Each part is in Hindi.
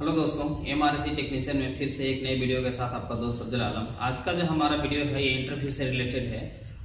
हेलो दोस्तों एम आर टेक्नीशियन में फिर से एक नई वीडियो के साथ आपका दोस्त अब्दुल आलम। आज का जो हमारा वीडियो है, ये इंटरव्यू से रिलेटेड है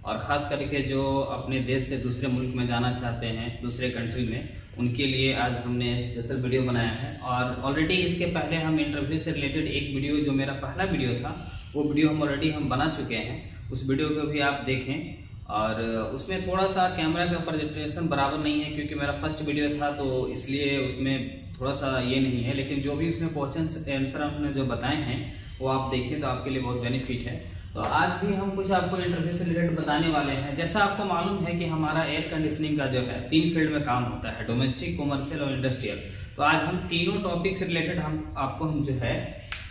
और ख़ास करके जो अपने देश से दूसरे मुल्क में जाना चाहते हैं, दूसरे कंट्री में, उनके लिए आज हमने स्पेशल वीडियो बनाया है। और ऑलरेडी इसके पहले हम इंटरव्यू से रिलेटेड एक वीडियो, जो मेरा पहला वीडियो था, वो वीडियो हम ऑलरेडी हम बना चुके हैं। उस वीडियो को भी आप देखें। और उसमें थोड़ा सा कैमरा का प्रेजेंटेशन बराबर नहीं है, क्योंकि मेरा फ़र्स्ट वीडियो था तो इसलिए उसमें थोड़ा सा ये नहीं है। लेकिन जो भी उसमें क्वेश्चन आंसर हमने जो बताए हैं, वो आप देखें तो आपके लिए बहुत बेनिफिट है। तो आज भी हम कुछ आपको इंटरव्यू से रिलेटेड बताने वाले हैं। जैसा आपको मालूम है कि हमारा एयर कंडीशनिंग का जो है, तीन फ़ील्ड में काम होता है डोमेस्टिक कॉमर्शियल और इंडस्ट्रियल तो आज हम तीनों टॉपिक से रिलेटेड हम, आपको हम जो है,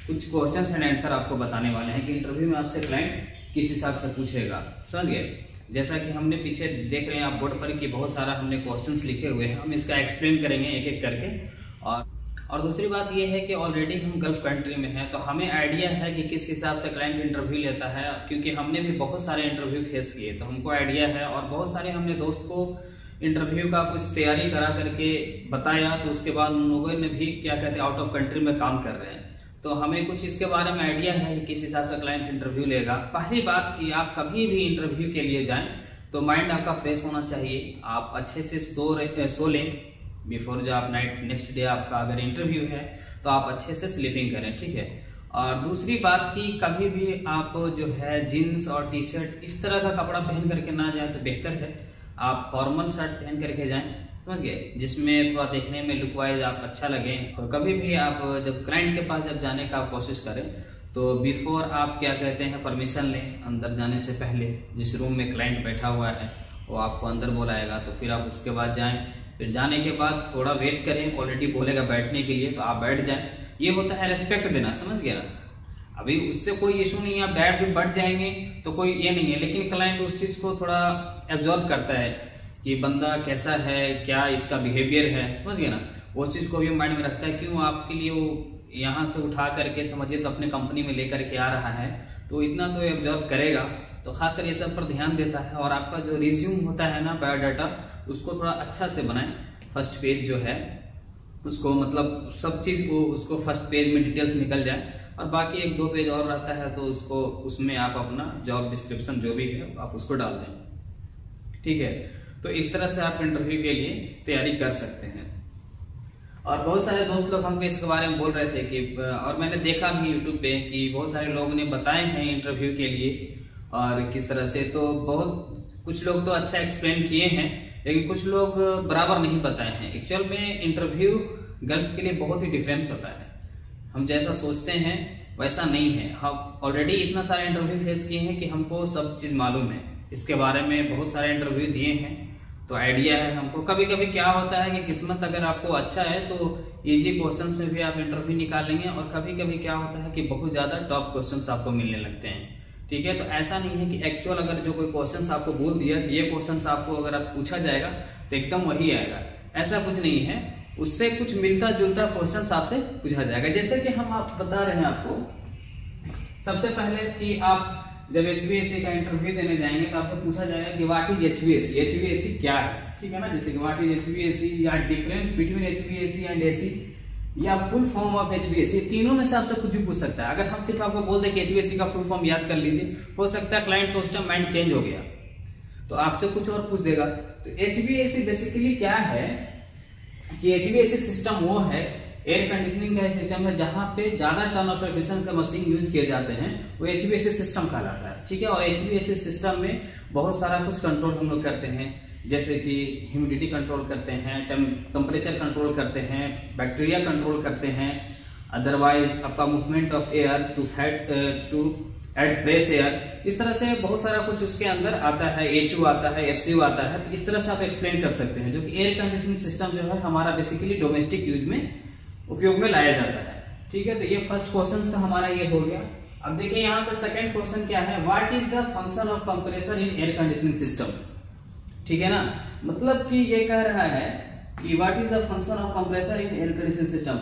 कुछ क्वेश्चन एंड आंसर आपको बताने वाले हैं कि इंटरव्यू में आपसे क्लाइंट किस हिसाब से पूछेगा। समझ गए? जैसा कि हमने पीछे देख रहे हैं, आप बोर्ड पर कि बहुत सारा हमने क्वेश्चंस लिखे हुए हैं। हम इसका एक्सप्लेन करेंगे एक एक करके। और और दूसरी बात यह है कि ऑलरेडी हम गल्फ कंट्री में हैं तो हमें आइडिया है कि किस हिसाब से क्लाइंट इंटरव्यू लेता है, क्योंकि हमने भी बहुत सारे इंटरव्यू फेस किए। तो हमको आइडिया है और बहुत सारे हमने दोस्त को इंटरव्यू का कुछ तैयारी करा करके बताया तो उसके बाद उन लोगों ने भी क्या कहते हैं आउट ऑफ़ कंट्री में काम कर रहे हैं। तो हमें कुछ इसके बारे में आइडिया है किस हिसाब से क्लाइंट इंटरव्यू लेगा। पहली बात कि आप कभी भी इंटरव्यू के लिए जाएँ तो माइंड आपका फ्रेश होना चाहिए। आप अच्छे से सो रहे सो लें। बिफोर जो आप नाइट नेक्स्ट डे आपका अगर इंटरव्यू है तो आप अच्छे से स्लीपिंग करें, ठीक है? और दूसरी बात कि कभी भी आप जो है जीन्स और टी शर्ट इस तरह का कपड़ा पहन करके ना जाए तो बेहतर है। आप फॉर्मल शर्ट पहन करके जाएँ। समझ गए? जिसमें थोड़ा देखने में लुक वाइज आप अच्छा लगे। तो कभी भी आप, जब क्लाइंट के पास जब जाने का कोशिश करें तो बिफोर आप क्या कहते हैं परमिशन लें अंदर जाने से पहले। जिस रूम में क्लाइंट बैठा हुआ है, वो आपको अंदर बुलाएगा तो फिर आप उसके बाद जाएँ। फिर जाने के बाद थोड़ा वेट करें ऑलरेडी बोलेगा बैठने के लिए तो आप बैठ जाएँ। ये होता है रेस्पेक्ट देना, समझ गया अभी उससे कोई इशू नहीं है, आप बैठ भी बढ़ जाएँगे तो कोई ये नहीं है। लेकिन क्लाइंट उस चीज़ को थोड़ा एब्जॉर्व करता है। कि बंदा कैसा है, क्या इसका बिहेवियर है, समझ गए ना? उस चीज़ को भी माइंड में रखता है, क्यों आपके लिए वो यहाँ से उठा करके समझिए तो अपने कंपनी में लेकर के आ रहा है तो इतना तो एब्जॉर्व करेगा तो खासकर ये सब पर ध्यान देता है और आपका जो रिज्यूम होता है ना बायोडाटा उसको थोड़ा अच्छा से बनाए फ़र्स्ट पेज जो है, उसको मतलब सब चीज़ को, उसको फ़र्स्ट पेज में डिटेल्स निकल जाए, और बाकी एक दो पेज और रहता है तो उसको, उसमें आप अपना जॉब डिस्क्रिप्शन जो भी है, आप उसको डाल दें, ठीक है? तो इस तरह से आप इंटरव्यू के लिए तैयारी कर सकते हैं। और बहुत सारे दोस्त लोग हमको इसके बारे में बोल रहे थे कि, और मैंने देखा भी यूट्यूब पे कि बहुत सारे लोगों ने बताए हैं इंटरव्यू के लिए, और किस तरह से। तो बहुत, कुछ लोग तो अच्छा एक्सप्लेन किए हैं, लेकिन कुछ लोग बराबर नहीं बताए हैं। एक्चुअल में इंटरव्यू गर्ल्स के लिए बहुत ही डिफरेंस होता है। हम जैसा सोचते हैं, वैसा नहीं है। हम ऑलरेडी इतना सारा इंटरव्यू फेस किए हैं कि हमको सब चीज़ मालूम है। इसके बारे में बहुत सारे इंटरव्यू दिए हैं। तो आइडिया है हमको। कभी कभी क्या होता है कि किस्मत अगर आपको अच्छा है तो इजी क्वेश्चंस में भी आप इंटरव्यू निकाल लेंगे और कभी कभी क्या होता है कि बहुत ज़्यादा टॉप क्वेश्चंस आपको मिलने लगते हैं। ठीक है? तो ऐसा नहीं है कि एक्चुअल अगर जो कोई क्वेश्चन आपको बोल दिया, ये क्वेश्चन आपको अगर आप पूछा जाएगा तो एकदम वही आएगा। ऐसा कुछ नहीं है। उससे कुछ मिलता जुलता क्वेश्चन आपसे पूछा जाएगा। जैसे कि हम आप बता रहे हैं आपको, सबसे पहले कि आप जब एच का इंटरव्यू देने जाएँगे तो आपसे पूछा जाएगा कि what is H B H क्या है? ठीक है ना? जैसे कि वाट इज़ एच या difference between H and AC या फुल फॉर्म ऑफ़ एच तीनों में से आपसे कुछ भी पूछ सकता है। अगर हम सिर्फ़ आपको बोल दें कि एच का फुल फॉर्म याद कर लीजिए, हो सकता है क्लाइंट को उस टाइम माइंड चेंज हो गया। तो आपसे कुछ और पूछ देगा। तो एच बेसिकली क्या है कि एच सिस्टम वो है एयर कंडीशनिंग का सिस्टम है जहाँ पे ज़्यादा टर्न ऑफ़ एफिशन का मशीन यूज़ किए जाते हैं, वो एच सिस्टम कहलाता है, ठीक है? और एच सिस्टम में बहुत सारा कुछ कंट्रोल हम लोग करते हैं, जैसे कि ह्यूमिडिटी कंट्रोल करते हैं टेम्परेचर कंट्रोल करते हैं बैक्टीरिया कंट्रोल करते हैं अदरवाइज़ आपका movement of air to fat to add fresh air इस तरह से बहुत सारा कुछ उसके अंदर आता है एचयू आता है एफ़ आता है तो इस तरह से आप एक्सप्लेन कर सकते हैं, जो कि एयर कंडीशनिंग सिस्टम जो है, हमारा बेसिकली डोमेस्टिक यूज़ में उपयोग में लाया जाता है। ठीक है तो ये फ़र्स्ट क्वेश्चन का हमारा ये हो गया। अब देखिए यहाँ पे सेकंड क्वेश्चन क्या है? What is the function of compressor in air conditioning system ठीक है ना? मतलब कि ये कह रहा है कि what is the function of compressor in air conditioning system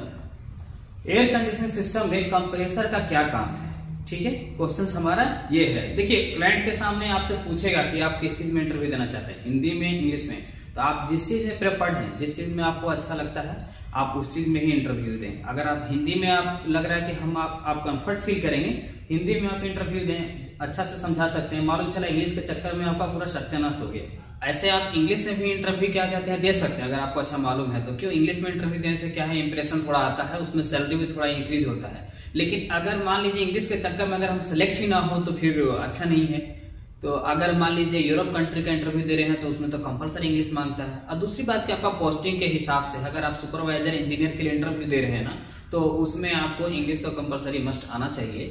air conditioning system में कंप्रेसर का क्या काम है? ठीक है क्वेश्चन हमारा ये है। देखिए क्लाइंट के सामने आपसे पूछेगा कि आप किस चीज़ में इंटरव्यू देना चाहते हैं? हिंदी में इंग्लिश में। तो आप जिस चीज़ में प्रेफर्ड है, जिस चीज़ में आपको अच्छा लगता है आप उस चीज़ में ही इंटरव्यू दें। अगर आप हिंदी में आप लग रहा है कि हम आप आप कंफर्ट फील करेंगे, हिंदी में आप इंटरव्यू दें अच्छा से समझा सकते हैं। मालूम चला इंग्लिश के चक्कर में आपका पूरा सत्यानाश हो गया। ऐसे आप इंग्लिश में भी इंटरव्यू क्या कहते हैं, दे सकते हैं, अगर आपको अच्छा मालूम है। तो क्यों इंग्लिश में इंटरव्यू देने से क्या है? इंप्रेशन थोड़ा आता है, उसमें सैलरी भी थोड़ा इंक्रीज होता है। लेकिन अगर मान लीजिए इंग्लिश के चक्कर में अगर हम सेलेक्ट ही ना हो तो फिर अच्छा नहीं है। तो अगर मान लीजिए यूरोप कंट्री का इंटरव्यू दे रहे हैं तो उसमें तो कंपलसरी इंग्लिश माँगता है। और दूसरी बात कि आपका पोस्टिंग के हिसाब से, अगर आप सुपरवाइजर इंजीनियर के लिए इंटरव्यू दे रहे हैं ना तो उसमें आपको इंग्लिश तो कंपलसरी मस्ट आना चाहिए।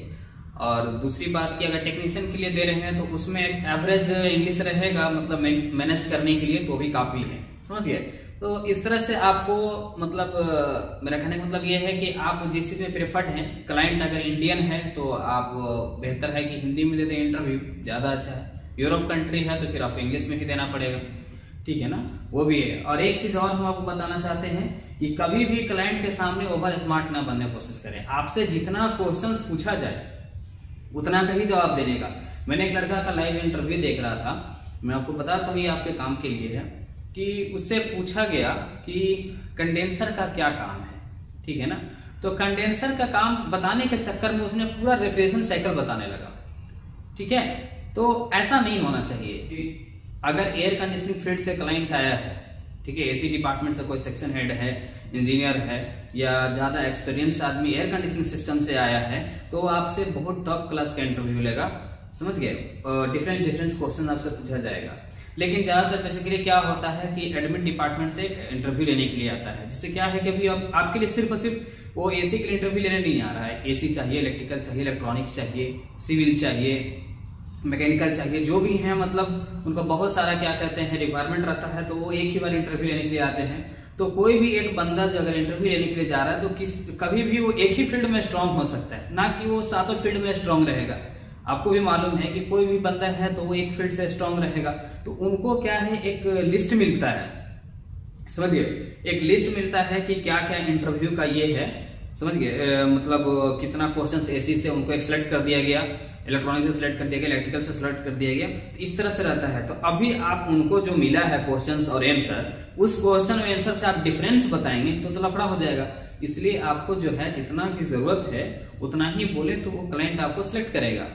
और दूसरी बात की अगर टेक्नीशियन के लिए दे रहे हैं तो उसमें एवरेज इंग्लिश रहेगा मतलब मैनेज करने के लिए तो भी काफ़ी है। समझिए तो इस तरह से आपको मतलब मेरा कहने का मतलब ये है कि आप जिस चीज़ में प्रेफर्ड हैं क्लाइंट अगर इंडियन है तो आप बेहतर है कि हिंदी में दे दें इंटरव्यू ज़्यादा अच्छा है। यूरोप कंट्री है तो फिर आपको इंग्लिश में ही देना पड़ेगा। ठीक है ना? वो भी है। और एक चीज़ और हम आपको बताना चाहते हैं कि कभी भी क्लाइंट के सामने ओवर स्मार्ट ना बनने की कोशिश करें। आपसे जितना क्वेश्चन पूछा जाए, उतना का ही जवाब देने का। मैंने एक लड़का का लाइव इंटरव्यू देख रहा था। मैं आपको बताता हूँ, ये आपके काम के लिए है। कि उससे पूछा गया कि कंडेंसर का क्या काम है, ठीक है ना? तो कंडेंसर का काम बताने के चक्कर में उसने पूरा रेफ्रिजरेशन साइकिल बताने लगा, ठीक है? तो ऐसा नहीं होना चाहिए अगर एयर कंडीशनिंग फ़ील्ड से क्लाइंट आया है, ठीक है? एसी डिपार्टमेंट से कोई सेक्शन हेड है इंजीनियर है, या ज़्यादा एक्सपीरियंस आदमी एयर कंडीशनिंग सिस्टम से आया है तो आपसे बहुत टॉप क्लास का इंटरव्यू लेगा, समझ गए? डिफरेंट डिफरेंट क्वेश्चन आपसे पूछा जाएगा। लेकिन ज़्यादातर बेसिकली क्या होता है कि एडमिट डिपार्टमेंट से इंटरव्यू लेने के लिए आता है। जिससे क्या है कि अभी अब आपके लिए सिर्फ़ और सिर्फ़ वो एसी के लिए इंटरव्यू लेने नहीं आ रहा है। एसी चाहिए इलेक्ट्रिकल चाहिए इलेक्ट्रॉनिक्स चाहिए सिविल चाहिए मैकेनिकल चाहिए, जो भी है मतलब उनका बहुत सारा क्या कहते हैं रिक्वायरमेंट रहता है तो वो एक ही बार इंटरव्यू लेने के लिए आते हैं। तो कोई भी एक बंदा जो अगर इंटरव्यू लेने के लिए जा रहा है तो किस, कभी भी वो एक ही फ़ील्ड में स्ट्रांग हो सकता है। ना कि वो सातों फ़ील्ड में स्ट्रांग रहेगा। आपको भी मालूम है कि कोई भी बंदा है तो वो एक फ़ील्ड से स्ट्रांग रहेगा। तो उनको क्या है एक लिस्ट मिलता है। समझिए? एक लिस्ट मिलता है कि क्या क्या इंटरव्यू का ये है। समझ गए मतलब कितना क्वेश्चन एसी से उनको एक सिलेक्ट कर दिया गया इलेक्ट्रॉनिक से सिलेक्ट कर दिया गया इलेक्ट्रिकल से सिलेक्ट कर दिया गया। तो इस तरह से रहता है। तो अभी आप उनको जो मिला है क्वेश्चन और आंसर उस क्वेश्चन और आंसर से आप डिफरेंस बताएँगे तो, तो लफड़ा हो जाएगा। इसलिए आपको जो है जितना की ज़रूरत है उतना ही बोले तो वो क्लाइंट आपको सिलेक्ट करेगा।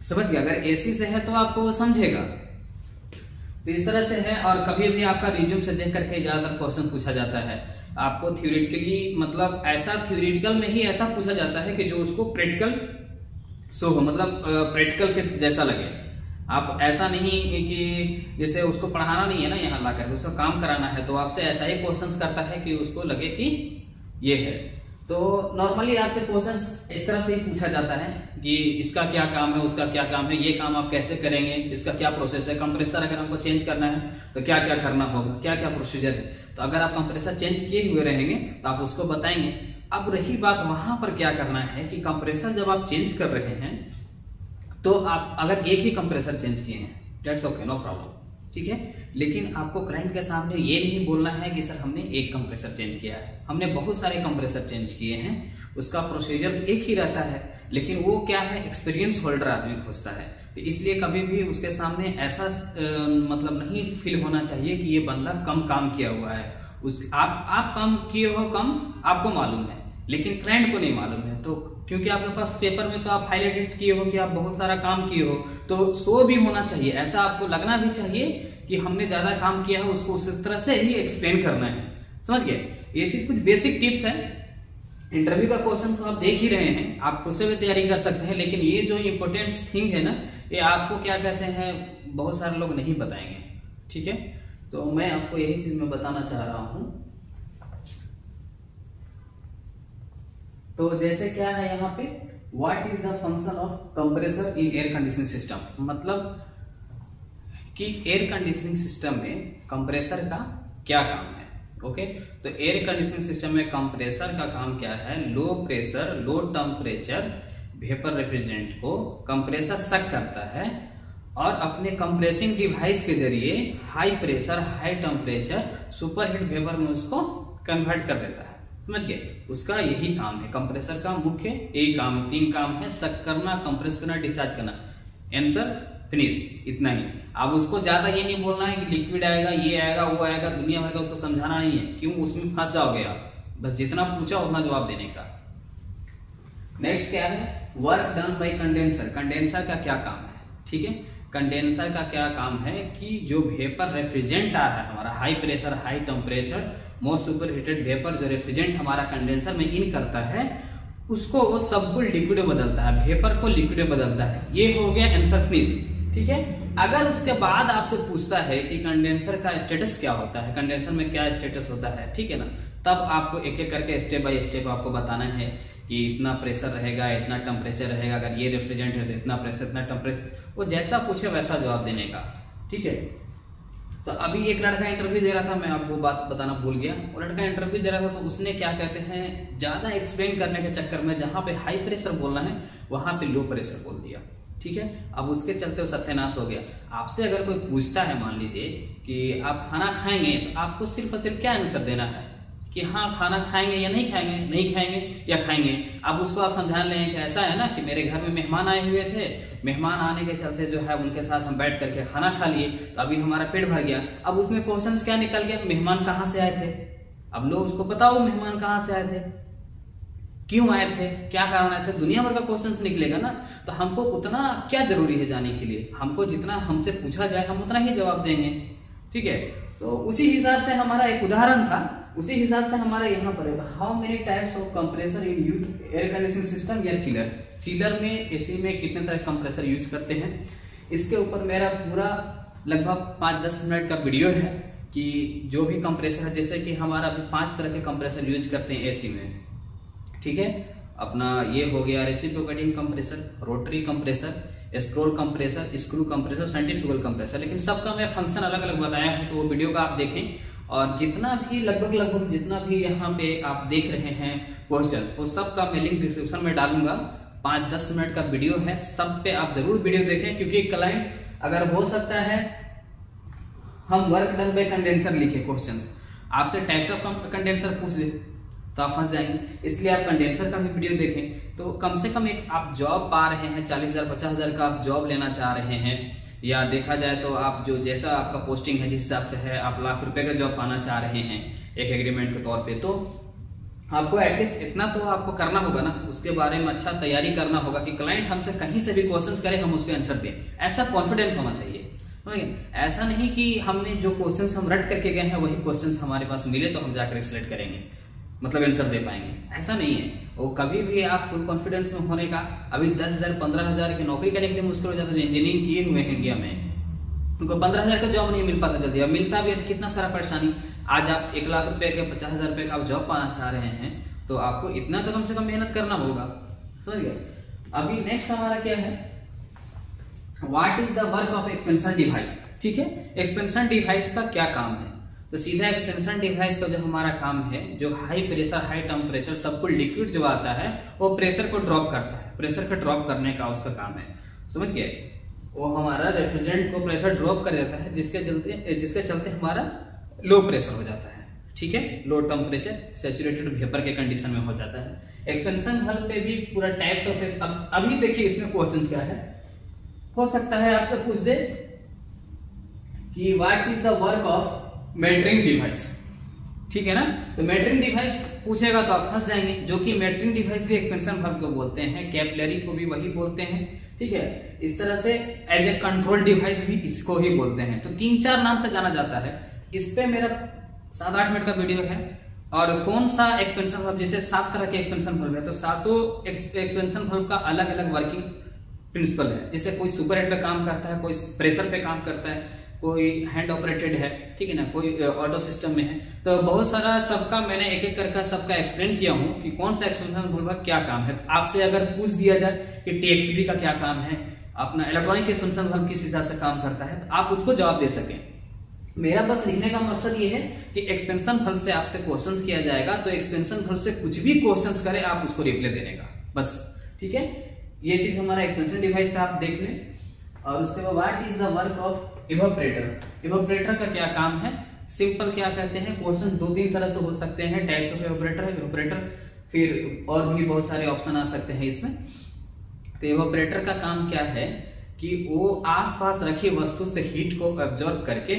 समझ गया? अगर एसी से है तो आपको वो समझेगा। तो इस तरह से है, और कभी भी आपका रिज्यूम से देख करके ज़्यादातर क्वेश्चन पूछा जाता है। आपको थ्योरेटिकली मतलब ऐसा थ्योरेटिकल में ही ऐसा पूछा जाता है कि जो उसको प्रैक्टिकल सो हो मतलब प्रैक्टिकल के जैसा लगे। आप ऐसा नहीं कि जैसे उसको पढ़ाना नहीं है ना यहाँ ला करके उसको काम कराना है तो आपसे ऐसा ही क्वेश्चन करता है कि उसको लगे कि ये है। तो नॉर्मली आपसे क्वेश्चन इस तरह से ही पूछा जाता है कि इसका क्या काम है, उसका क्या काम है, ये काम आप कैसे करेंगे, इसका क्या प्रोसेस है कंप्रेसर अगर हमको चेंज करना है तो क्या क्या करना होगा क्या क्या प्रोसीजर है? तो अगर आप कंप्रेसर चेंज किए हुए रहेंगे तो आप उसको बताएँगे। अब रही बात वहाँ पर क्या करना है कि कंप्रेसर जब आप चेंज कर रहे हैं तो आप अगर एक ही कंप्रेसर चेंज किए हैं डेट्स ओके नो प्रॉब्लम ठीक है? लेकिन आपको क्लाइंट के सामने ये नहीं बोलना है कि सर हमने एक कंप्रेसर चेंज किया है। हमने बहुत सारे कंप्रेसर चेंज किए हैं उसका प्रोसीजर तो एक ही रहता है लेकिन वो क्या है? एक्सपीरियंस होल्डर आदमी खोजता है। तो इसलिए कभी भी उसके सामने ऐसा आ, मतलब नहीं फील होना चाहिए कि ये बंदा कम काम किया हुआ है। उस आप आप काम किए हो कम आपको मालूम है लेकिन क्लाइंट को नहीं मालूम है। तो क्योंकि आपके पास पेपर में तो आप फ़ाइल एडिट किए हो कि आप बहुत सारा काम किए हो तो सो भी होना चाहिए। ऐसा आपको लगना भी चाहिए कि हमने ज़्यादा काम किया है, उसको उस तरह से ही एक्सप्लेन करना है। समझ गए? ये चीज़ कुछ बेसिक टिप्स है। इंटरव्यू का क्वेश्चन तो आप देख ही रहे हैं। आप खुद से भी तैयारी कर सकते हैं, लेकिन ये जो इम्पोर्टेंट थिंग है ना, ये आपको क्या कहते हैं, बहुत सारे लोग नहीं बताएँगे। ठीक है? तो मैं आपको यही चीज़ मैं बताना चाह रहा हूँ तो जैसे क्या है यहाँ पे? What is the function of compressor in air conditioning system मतलब कि एयर कंडीशनिंग सिस्टम में कंप्रेसर का क्या काम है? ओके तो एयर कंडीशनिंग सिस्टम में कंप्रेसर का काम क्या है? Low pressure low temperature vapour refrigerant को कंप्रेसर सक करता है और अपने कंप्रेसिंग डिवाइस के ज़रिए high pressure high temperature super heat vapour में उसको कन्वर्ट कर देता है। समझ गए? उसका यही काम है। कंप्रेसर का मुख्य यही काम है, तीन काम है सक करना कंप्रेस करना डिस्चार्ज करना। आंसर फिनिश इतना ही। अब उसको ज़्यादा ये नहीं बोलना है कि लिक्विड आएगा, ये आएगा, वो आएगा, दुनिया भर का उसको समझाना नहीं है। क्यों? उसमें फंस जाओगे आप। बस जितना पूछा उतना जवाब देने का। नेक्स्ट क्या है? Work done by condenser condenser का क्या काम है? ठीक है? कंडेंसर का क्या काम है कि जो वेपर रेफ्रिजरेंट आ रहा है, हमारा high pressure high temperature more super heated vapour जो रेफ्रिजरेंट हमारा कंडेंसर में इन करता है, उसको वो सब लिक्विड बदलता है वेपर को लिक्विड बदलता है। ये हो गया आंसर फिनिश ठीक है? अगर उसके बाद आपसे पूछता है कि कंडेंसर का स्टेटस क्या होता है कंडेंसर में क्या स्टेटस होता है, ठीक है ना? तब आपको एक एक करके स्टेप बाय स्टेप आपको बताना है कि इतना प्रेशर रहेगा, इतना टेम्परेचर रहेगा, अगर ये रेफ्रिजरेंट है तो इतना प्रेशर इतना टेम्परेचर वो जैसा पूछे वैसा जवाब देने का। ठीक है? तो अभी एक लड़का इंटरव्यू दे रहा था, मैं आपको बात बताना भूल गया। वो लड़का इंटरव्यू दे रहा था तो उसने क्या कहते हैं, ज़्यादा एक्सप्लेन करने के चक्कर में जहाँ पे हाई प्रेशर बोलना है, वहाँ पे लो प्रेशर बोल दिया। ठीक है? अब उसके चलते वो सत्यानाश हो गया। आपसे अगर कोई पूछता है, मान लीजिए, कि आप खाना खाएँगे तो आपको सिर्फ़ और सिर्फ़ क्या आंसर देना है? कि हाँ खाना खाएँगे या नहीं खाएँगे नहीं खाएँगे या खाएँगे। अब उसको आप समझा लें कि ऐसा है ना कि मेरे घर में मेहमान आए हुए थे, मेहमान आने के चलते जो है उनके साथ हम बैठ करके खाना खा लिए तो अभी हमारा पेट भर गया। अब उसमें क्वेश्चन क्या निकल गया मेहमान कहाँ से आए थे? अब लोग उसको बताओ, मेहमान कहाँ से आए थे? क्यों आए थे? क्या कारण ऐसे दुनिया भर का क्वेश्चन निकलेगा ना? तो हमको उतना क्या ज़रूरी है जाने के लिए? हमको जितना हमसे पूछा जाए, हम उतना ही जवाब देंगे। ठीक है? तो उसी हिसाब से हमारा एक उदाहरण था। उसी हिसाब से हमारा यहाँ पर how many types of compressor in use air condition system या चिलर चिलर में एसी में कितने तरह कंप्रेसर यूज़ करते हैं? इसके ऊपर मेरा पूरा लगभग पाँच दस मिनट का वीडियो है कि जो भी कंप्रेसर है, जैसे कि हमारा अभी पाँच तरह के कंप्रेसर यूज़ करते हैं एसी में। ठीक है? अपना ये हो गया reciprocating compressor rotary compressor scroll compressor screw compressor centrifugal compressor लेकिन सबका मैं फ़ंक्शन अलग अलग बताया हूँ तो वो वीडियो का आप देखें। और जितना भी, लगभग लगभग जितना भी यहाँ पे आप देख रहे हैं क्वेश्चन वो सब का मैं लिंक डिस्क्रिप्शन में डालूँगा। पाँच, दस मिनट का वीडियो है, सब पे आप ज़रूर वीडियो देखें, क्योंकि क्लाइंट अगर हो सकता है, हम वर्क डन बाय कंडेंसर लिखे क्वेश्चन आपसे टाइप्स ऑफ़ कंडेंसर पूछ दे तो आप फंस जाएँगे। इसलिए आप कंडेंसर का भी वीडियो देखें। तो कम से कम एक आप जॉब पा रहे हैं, चालीस हज़ार, पचास हज़ार का आप जॉब लेना चाह रहे हैं। या देखा जाए तो आप जो जैसा आपका पोस्टिंग है, जिस हिसाब से है, आप लाख रुपए का जॉब पाना चाह रहे हैं एक एग्रीमेंट के तौर पे तो आपको एटलीस्ट इतना तो आपको करना होगा ना। उसके बारे में अच्छा तैयारी करना होगा कि क्लाइंट हमसे कहीं से भी क्वेश्चन करे, हम उसके आंसर दें। ऐसा कॉन्फिडेंस होना चाहिए। ऐसा नहीं कि हमने जो क्वेश्चन हम रट करके गए हैं, वही क्वेश्चन हमारे पास मिले तो हम जाकर सिलेक्ट करेंगे। मतलब आंसर दे पाएँगे। ऐसा नहीं है। वो कभी भी आप फुल कॉन्फिडेंस में होने का, अभी दस हज़ार, पंद्रह हज़ार की नौकरी करने के लिए मुश्किल हो जाता है इंजीनियरिंग किए हुए हैं इंडिया में। उनको पंद्रह हज़ार का जॉब नहीं मिल पाता जल्दी। अब मिलता भी है तो कितना सारा परेशानी। आज आप एक लाख रुपए के, पचास हज़ार रुपए का आप जॉब पाना चाह रहे हैं तो आपको इतना तो कम से कम मेहनत करना होगा। समझ गए? अभी नेक्स्ट हमारा क्या है? What is the work of expansion device ठीक है? एक्सपेंशन डिवाइस का क्या काम है? तो सीधा एक्सपेंशन डिवाइस का जो हमारा काम है, जो हाई प्रेशर हाई टेम्परेचर सब कुछ लिक्विड जो आता है, वो प्रेशर को ड्रॉप करता है। प्रेशर को ड्रॉप करने का उसका काम है। समझ गए? वो हमारा रेफ्रिजरेंट को प्रेशर ड्रॉप कर देता है, जिसके चलते जिसके चलते हमारा लो प्रेशर हो जाता है। ठीक है? लो टेम्परेचर सेचुरेटेड वेपर के कंडीशन में हो जाता है। एक्सपेंशन हल पे भी पूरा टाइप्स ऑफ़ अब, अभी देखिए इसमें क्वेश्चन क्या है। हो सकता है आपसे पूछ दे कि what is the work of metering device. ठीक है ना? तो मेटरिंग डिवाइस पूछेगा तो आप फंस जाएँगे, जो कि मेटरिंग डिवाइस भी एक्सपेंशन वर्ब को बोलते हैं, कैपलरी को भी वही बोलते हैं, ठीक है? इस तरह से एज ए कंट्रोल डिवाइस भी इसको ही बोलते हैं। तो तीन चार नाम से जाना जाता है। इस पे मेरा सात आठ मिनट का वीडियो है। और कौन सा एक्सपेंशन वर्ब, जैसे सात तरह के एक्सपेंशन वर्ब है तो सातों एक्सपेंशन वर्ब का अलग अलग वर्किंग प्रिंसिपल है। जैसे कोई सुपर हेड पे काम करता है, कोई प्रेशर पे काम करता है कोई हैंड ऑपरेटेड है, ठीक है ना? कोई ऑटो सिस्टम में है। तो बहुत सारा सबका मैंने एक एक करके सबका एक्सप्लेन किया हूँ कि कौन सा एक्सपेंशन भूल क्या काम है। तो आपसे अगर पूछ दिया जाए कि टीएक्सबी का क्या काम है, अपना इलेक्ट्रॉनिक एक्सपेंशन भल्व किस हिसाब से काम करता है तो आप उसको जवाब दे सकें। मेरा बस लिखने का मकसद ये है कि एक्सपेंशन फल से आपसे क्वेश्चन किया जाएगा तो एक्सपेंशन फल से कुछ भी क्वेश्चन करे, आप उसको रिप्लाई देने का। बस, ठीक है? ये चीज़ हमारा एक्सपेंशन डिवाइस आप देख लें। और उसके बाद what is the work of evaporator evaporator का क्या काम है? सिंपल क्या कहते हैं? क्वेश्चन दो तीन तरह से हो सकते हैं। टाइप्स ऑफ़ इवोपरेटर इवोपरेटर फिर और भी बहुत सारे ऑप्शन आ सकते हैं इसमें। तो इवोपरेटर का काम क्या है कि वो आसपास रखी वस्तु से हीट को एब्जॉर्ब करके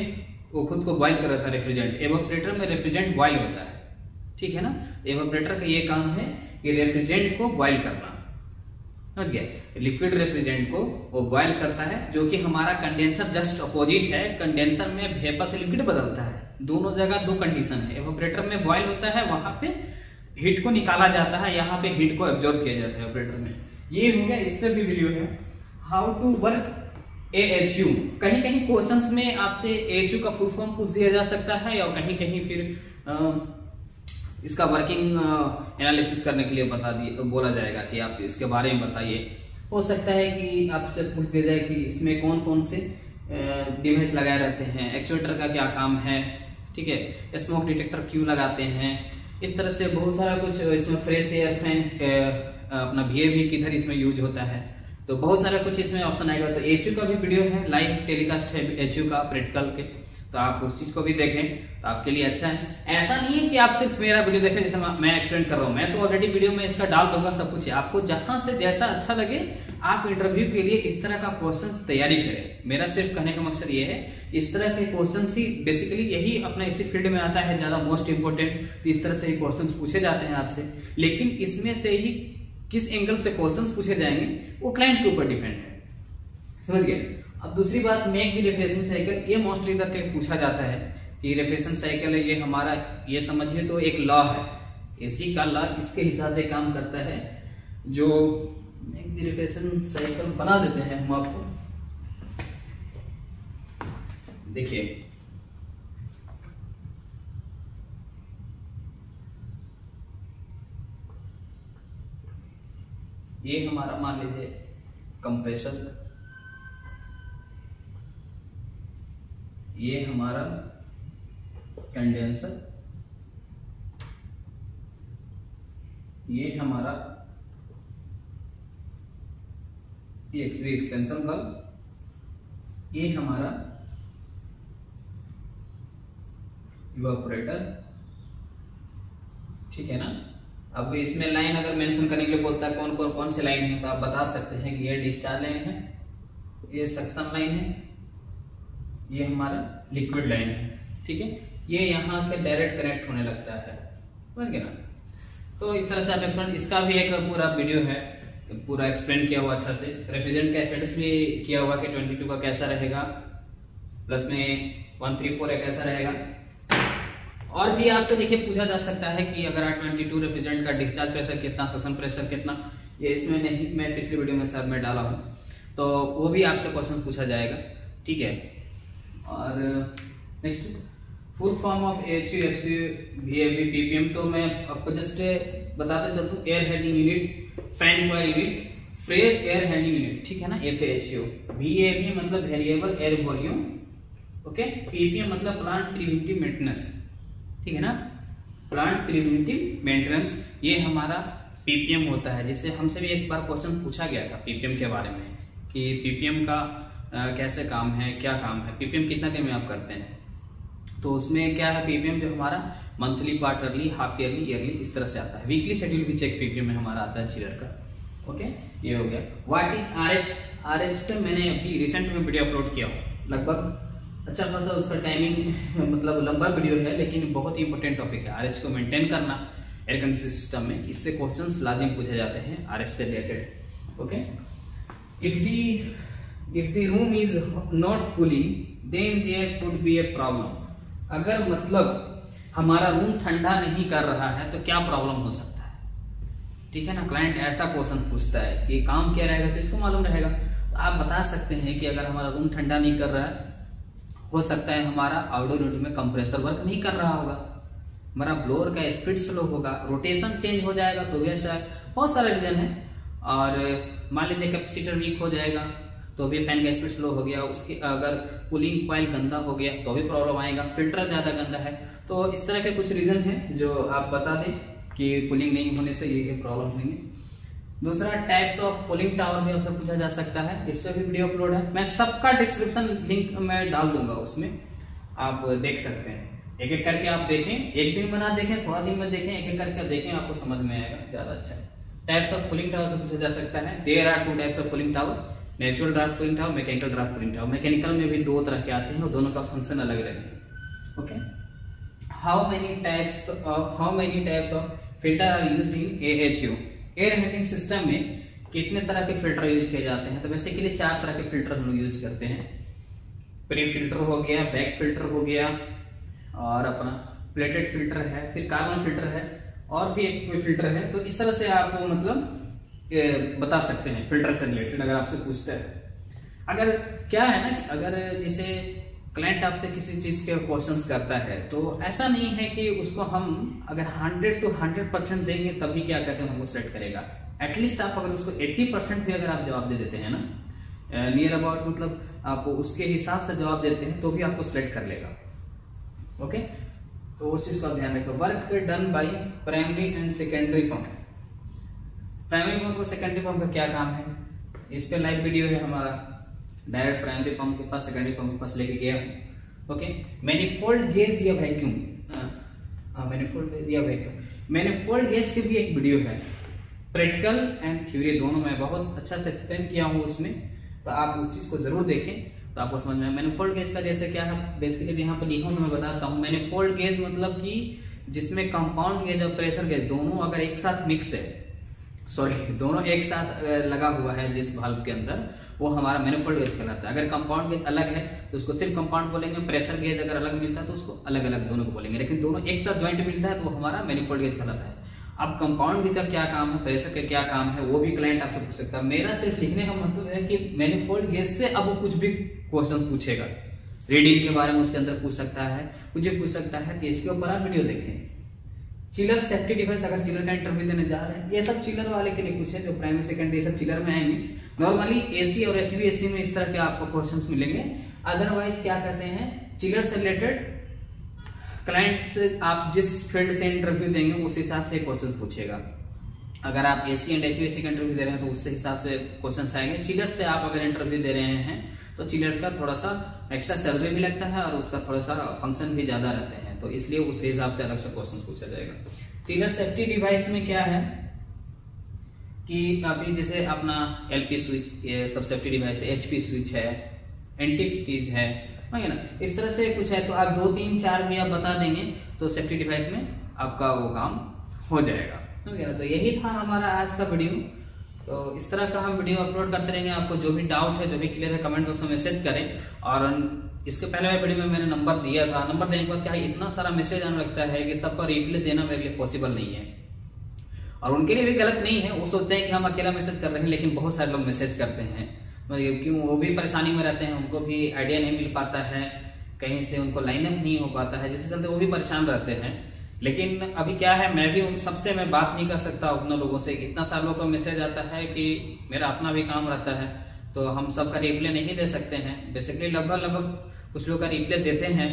वो खुद को बॉइल कर रहा था रेफ्रिजरेंट एवोपरेटर में रेफ्रिजरेंट बॉइल होता है। ठीक है ना? एवोपरेटर का ये काम है कि रेफ्रिजरेंट को बॉइल करना। समझ गया लिक्विड रेफ्रिजरेंट को वो बॉयल करता है, जो कि हमारा कंडेंसर जस्ट अपोजिट है। कंडेंसर में वेपर से लिक्विड बदलता है। दोनों जगह दो कंडीशन है। एवोपरेटर में बॉयल होता है, वहाँ पे हीट को निकाला जाता है, यहाँ पे हीट को एब्जॉर्ब किया जाता है ऑपरेटर में। ये हो गया, इस पर भी वीडियो है। How to work A H U कहीं कहीं क्वेश्चंस में आपसे एच यू का फुल फॉर्म पूछ दिया जा सकता है और कहीं कहीं फिर इसका वर्किंग एनालिसिस करने के लिए बता दिए, बोला जाएगा कि आप इसके बारे में बताइए। हो सकता है कि आप आपसे पूछ दिया जाए कि इसमें कौन कौन से डिवाइस लगाए रहते हैं एक्चुएटर का क्या काम है, ठीक है स्मोक डिटेक्टर क्यों लगाते हैं, इस तरह से बहुत सारा कुछ इसमें फ्रेश एयर फ़ैन अपना भी किधर इसमें यूज़ होता है। तो बहुत सारा कुछ इसमें ऑप्शन आएगा। तो एच का भी वीडियो है लाइव टेलीकास्ट है एच का प्रैक्टिकल के। तो आप उस चीज़ को भी देखें तो आपके लिए अच्छा है। ऐसा नहीं है कि आप सिर्फ़ मेरा वीडियो देखें, जैसे मैं एक्सप्लेन कर रहा हूँ। मैं तो ऑलरेडी वीडियो में इसका डाल दूँगा सब कुछ। आपको जहाँ से जैसा अच्छा लगे, आप इंटरव्यू के लिए इस तरह का क्वेश्चन तैयारी करें। मेरा सिर्फ़ कहने का मकसद ये है, इस तरह के क्वेश्चन ही बेसिकली यही अपना इसी फ़ील्ड में आता है, ज़्यादा मोस्ट इंपोर्टेंट तो इस तरह से ही क्वेश्चन पूछे जाते हैं आपसे। लेकिन इसमें से ही किस एंगल से क्वेश्चन पूछे जाएँगे, वो क्लाइंट के ऊपर डिपेंड है। समझ गए? अब दूसरी बात मेक दी रिफ्रेशिंग साइकिल ये मोस्टली करके पूछा जाता है कि रिफ्रेशन साइकिल है, ये हमारा, ये समझिए तो एक लॉ है। एसी का लॉ इसके हिसाब से काम करता है, जो मेक दी रिफ्रेशन साइकिल बना देते हैं हम आपको। देखिए। ये हमारा, मान लीजिए कंप्रेसर ये हमारा कंडेंसर ये हमारा ये एक्सपेंशन बल्ब, ये हमारा इवापोरेटर ठीक है ना? अब इसमें लाइन अगर मेंशन करने के लिए बोलता है कौन कौन कौन सी लाइन है तो आप बता सकते हैं कि ये डिस्चार्ज लाइन है, ये सक्शन लाइन है ये हमारा लिक्विड लाइन है, ठीक है? ये यहाँ के डायरेक्ट कनेक्ट होने लगता है, समझ गए ना? तो इस तरह से आप इसका भी एक पूरा वीडियो है पूरा एक्सप्लेन किया हुआ अच्छा से। रेफ्रिजरेंट का स्टेटस भी किया हुआ कि 22 का कैसा रहेगा प्लस में 134 कैसा रहेगा। और भी आपसे देखिए, पूछा जा सकता है कि अगर आर ट्वेंटी टू रेफ्रिजरेंट का डिस्चार्ज प्रेशर कितना सेशन प्रेशर कितना, ये इसमें नहीं, मैं पिछले वीडियो में साथ में डाला हूँ। तो वो भी आपसे क्वेश्चन पूछा जाएगा, ठीक है? और next full form of H U F C V A B PPM तो मैं आपको जस्ट बताते चलता हूँ एयर हैंडिंग यूनिट फ़ैन का unit fresh air handling unit ठीक है ना? F H U V A B मतलब variable air volume okay PPM मतलब प्लांट प्रिवेंटिव मेंटेनेंस ठीक है ना? प्लांट प्रिवेंटिव मेंटेनेंस ये हमारा पीपीएम होता है जिससे हमसे भी एक बार क्वेश्चन पूछा गया था पीपीएम के बारे में, कि पीपीएम का कैसे काम है, क्या काम है पीपीएम कितना दिन में आप करते हैं? तो उसमें क्या है पीपीएम जो हमारा monthly quarterly half yearly yearly इस तरह से आता है। वीकली शेड्यूल भी चेक पीपीएम में हमारा आता है चिलर का। ओके ये हो गया। What is R H R H पे मैंने अभी रिसेंट में वीडियो अपलोड किया लगभग। अच्छा खासा उसका टाइमिंग मतलब लंबा वीडियो है, लेकिन बहुत ही इंपॉर्टेंट टॉपिक है। आरएच को मेंटेन करना एयर कंडीशन सिस्टम में, इससे क्वेश्चन लाजिम पूछे जाते हैं आरएच से related okay if the if the room is not cooling then there could be a problem अगर मतलब हमारा रूम ठंडा नहीं कर रहा है तो क्या प्रॉब्लम हो सकता है? ठीक है ना? क्लाइंट ऐसा क्वेश्चन पूछता है कि काम क्या रहेगा तो इसको मालूम रहेगा। तो आप बता सकते हैं कि अगर हमारा रूम ठंडा नहीं कर रहा है, हो सकता है हमारा आउटडोर यूनिट में कंप्रेसर वर्क नहीं कर रहा होगा। हमारा ब्लोअर का स्पीड स्लो होगा रोटेशन चेंज हो जाएगा तो भी ऐसा बहुत सारा रीजन है। और मान लीजिए कैपेसिटर वीक हो जाएगा तो भी फ़ैन का स्पीड स्लो हो गया, उसके अगर कूलिंग कॉइल गंदा हो गया तो भी प्रॉब्लम आएगा। फ़िल्टर ज़्यादा गंदा है। तो इस तरह के कुछ रीजन है जो आप बता दें कि कूलिंग नहीं होने से ये प्रॉब्लम होंगे। दूसरा टाइप्स ऑफ़ पोलिंग टावर भी आपसे पूछा जा सकता है। इस पर भी वीडियो अपलोड है। मैं सबका डिस्क्रिप्शन लिंक मैं डाल दूँगा उसमें। आप देख सकते हैं। एक एक करके आप देखें। एक दिन बना देखें, थोड़ा दिन में देखें, एक एक करके देखें, आपको समझ में आएगा। ज़्यादा अच्छा टाइप्स ऑफ़ पुलिंग टावर से पूछा जा सकता है। There are two types of cooling tower natural draft cooling tower mechanical draft cooling tower mechanical में भी दो तरह के आते हैं और दोनों का फ़ंक्शन अलग रहेगा okay how many types of how many types of filter are use in A H U air handling system में कितने तरह के फ़िल्टर यूज़ किए जाते हैं? तो बेसिकली चार तरह के फ़िल्टर हम लोग यूज़ करते हैं। प्री फ़िल्टर हो गया बैक फ़िल्टर हो गया, और अपना प्लेटेड फ़िल्टर है, फिर कार्बन फ़िल्टर है, और भी एक फ़िल्टर है। तो इस तरह से आप मतलब बता सकते हैं फ़िल्टर से रिलेटेड अगर आपसे पूछते हैं। अगर क्या है ना कि अगर जैसे क्लाइंट आपसे किसी चीज़ के क्वेश्चंस करता है तो ऐसा नहीं है कि उसको हम अगर 100 टू 100 परसेंट देंगे, तभी क्या कहते हैं, हमको सेलेक्ट करेगा। एटलीस्ट आप अगर उसको 80 परसेंट भी अगर आप जवाब दे देते हैं ना नियर अबाउट मतलब आप उसके हिसाब से जवाब देते हैं तो भी आपको सेलेक्ट कर लेगा। ओके तो उस चीज़ का ध्यान रखो। Work done by primary and secondary pump primary pump और सेकेंडरी पंप का क्या काम है? इस पे लाइव वीडियो है हमारा। डायरेक्ट प्राइमरी पंप के पास सेकेंडरी पंप के पास लेके गया हूँ। ओके मैनिफोल्ड गेज या वैक्यूम मैनिफोल्ड या वैक्यूम मैनिफोल्ड गेज की भी एक वीडियो है। प्रैक्टिकल एंड थ्योरी दोनों में बहुत अच्छा से एक्सप्लेन किया हूँ उसमें। तो आप उस चीज़ को ज़रूर देखें। तो आपको समझ में मैनिफोल्ड गेज का जैसे क्या है? बेसिकली यहाँ पर लिखा हूँ मैं बताता हूँ। मैनिफोल्ड गेज मतलब कि जिसमें कंपाउंड गेज और प्रेशर गेज दोनों अगर एक साथ मिक्स है सॉरी दोनों एक साथ लगा हुआ है जिस भाल्व के अंदर, वो हमारा मैनिफोल्ड गेज कहलाता है। अगर कंपाउंड गेज अलग है तो उसको सिर्फ़ कंपाउंड बोलेंगे प्रेशर गेज अगर अलग मिलता है तो उसको अलग अलग दोनों को बोलेंगे। लेकिन दोनों एक साथ ज्वाइंट मिलता है तो वो हमारा मैनिफोल्ड गेज कहलाता है। अब कंपाउंड गेज का क्या काम है प्रेशर का क्या काम है, वो भी क्लाइंट आपसे पूछ सकता है। मेरा सिर्फ़ लिखने का मतलब है कि मैनिफोल्ड गेज से अब वो कुछ भी क्वेश्चन पूछेगा। रीडिंग के बारे में उसके अंदर पूछ सकता है मुझे पूछ सकता है कि इसके ऊपर आप वीडियो देखें। चिलर सेफ्टी डिवाइस अगर चिलर का इंटरव्यू देने जा रहे हैं, ये सब चिलर वाले के लिए कुछ है, जो प्राइमरी, सेकेंडरी सब चिलर में आएँगे नॉर्मली एसी और एचवीएससी में इस तरह के आपको क्वेश्चंस मिलेंगे। अदरवाइज़ क्या कहते हैं, चिलर से रिलेटेड क्लाइंट से आप जिस फ़ील्ड से इंटरव्यू देंगे, उस हिसाब से क्वेश्चन पूछेगा। अगर आप एसी एंड एचवीएससी का इंटरव्यू दे रहे हैं तो उससे हिसाब से क्वेश्चन आएँगे। चिलर से आप अगर इंटरव्यू दे रहे हैं तो चिलर का थोड़ा सा एक्स्ट्रा सैलरी भी लगता है और उसका थोड़ा सा फ़ंक्शन भी ज़्यादा रहता हैं। तो इसलिए उस हिसाब से अलग से क्वेश्चन पूछा जाएगा। चिलर सेफ्टी डिवाइस में क्या है? कि अभी जैसे अपना एलपी स्विच ये सब सेफ्टी डिवाइस एचपी स्विच है एंटीज है है ना? इस तरह से कुछ है तो आप दो, तीन, चार भी आप बता देंगे तो सेफ्टी डिवाइस में आपका वो काम हो जाएगा। है तो यही था हमारा आज का वीडियो तो इस तरह का हम वीडियो अपलोड करते रहेंगे। आपको जो भी डाउट है, जो भी क्लियर है कमेंट बॉक्स में मैसेज करें। और इसके पहले वाले वीडियो में मैंने नंबर दिया था। नंबर देने के बाद क्या इतना सारा मैसेज आने लगता है कि सबका रिप्लाई देना मेरे लिए पॉसिबल नहीं है। और उनके लिए भी गलत नहीं है। वो सोचते हैं कि हम अकेला मैसेज कर रहे हैं, लेकिन बहुत सारे लोग मैसेज करते हैं। मतलब क्यों वो भी परेशानी में रहते हैं। उनको भी आइडिया नहीं मिल पाता है। कहीं से उनको लाइन अप नहीं हो पाता है। जिसके चलते वो भी परेशान रहते हैं। लेकिन अभी क्या है, मैं भी उन सबसे मैं बात नहीं कर सकता उन लोगों से। इतना सालों का मैसेज आता है कि मेरा अपना भी काम रहता है तो हम सबका रिप्लाई नहीं दे सकते हैं। बेसिकली लगभग लगभग कुछ लोग का रिप्लाई देते हैं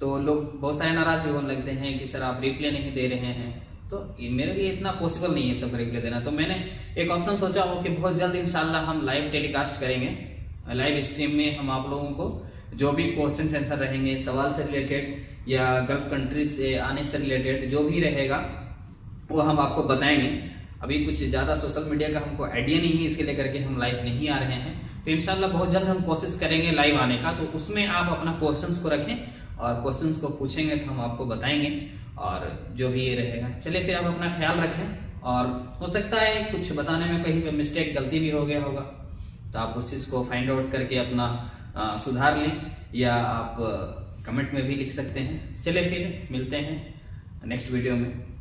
तो लोग बहुत सारे नाराज़ होने लगते हैं कि सर आप रिप्लाई नहीं दे रहे हैं। तो मेरे लिए इतना पॉसिबल नहीं है सब रिप्लाई देना। तो मैंने एक ऑप्शन सोचा हो कि बहुत जल्द इंशाल्लाह हम लाइव टेलीकास्ट करेंगे। लाइव स्ट्रीम में हम आप लोगों को जो भी क्वेश्चन आंसर रहेंगे, सवाल से रिलेटेड या गल्फ कंट्री से आने से रिलेटेड जो भी रहेगा, वो हम आपको बताएँगे। अभी कुछ ज़्यादा सोशल मीडिया का हमको आइडिया नहीं है, इसके लेकर के हम लाइव नहीं आ रहे हैं। तो इनशाला बहुत जल्द हम कोशिश करेंगे लाइव आने का। तो उसमें आप अपना क्वेश्चंस को रखें और क्वेश्चंस को पूछेंगे तो हम आपको बताएँगे और जो भी ये रहेगा। चलिए फिर आप अपना ख्याल रखें और हो सकता है कुछ बताने में कहीं पे मिस्टेक गलती भी हो गया होगा। तो आप उस चीज़ को फाइंड आउट करके अपना सुधार लें या आप कमेंट में भी लिख सकते हैं। चले फिर मिलते हैं नेक्स्ट वीडियो में।